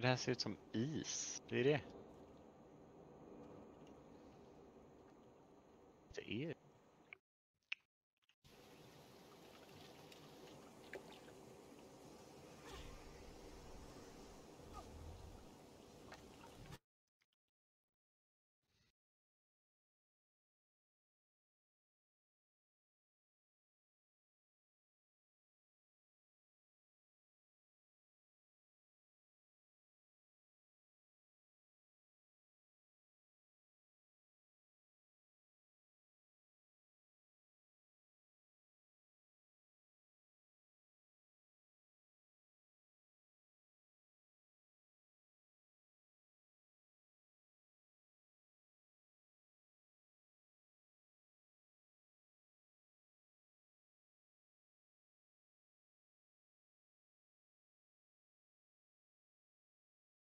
det här ser ut som is. Det är det. Det är